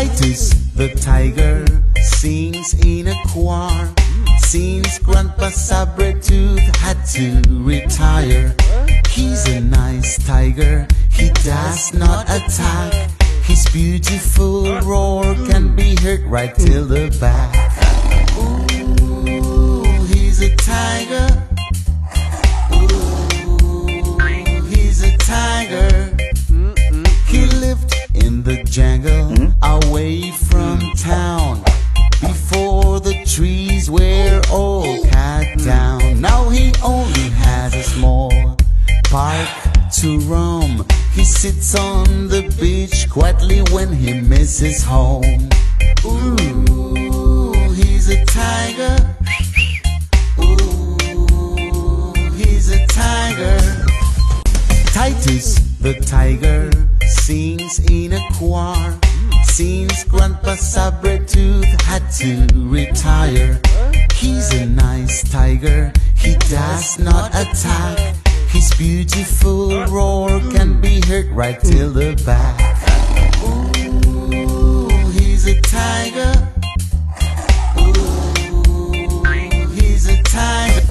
Titus the tiger sings in a choir. Since Grandpa Sabretooth had to retire, he's a nice tiger. He does not attack. His beautiful roar can be heard right till the back. In the jungle away from town before the trees were all cut down. Now he only has a small park to roam. He sits on the beach quietly when he misses home. Ooh, he's a tiger. Ooh, he's a tiger. Titus the tiger sings in. Since Grandpa Sabretooth had to retire, he's a nice tiger. He does not attack. His beautiful roar can be heard right till the back. Ooh, he's a tiger. Ooh, he's a tiger.